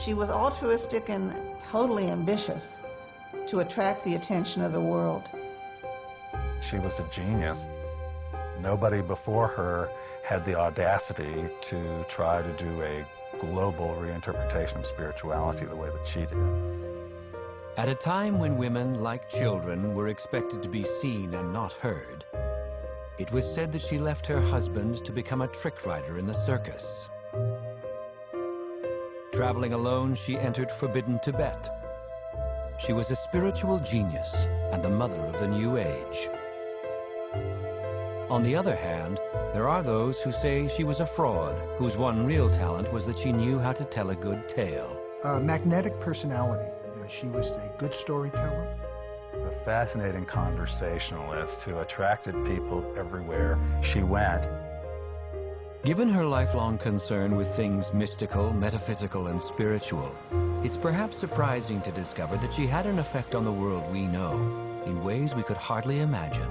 She was altruistic and totally ambitious to attract the attention of the world. She was a genius. Nobody before her had the audacity to try to do a global reinterpretation of spirituality the way that she did. At a time when women, like children, were expected to be seen and not heard, it was said that she left her husband to become a trick rider in the circus. Traveling alone, she entered forbidden Tibet. She was a spiritual genius and the mother of the New Age. On the other hand, there are those who say she was a fraud, whose one real talent was that she knew how to tell a good tale. A magnetic personality. You know, she was a good storyteller. A fascinating conversationalist who attracted people everywhere she went. Given her lifelong concern with things mystical, metaphysical, and spiritual, it's perhaps surprising to discover that she had an effect on the world we know in ways we could hardly imagine.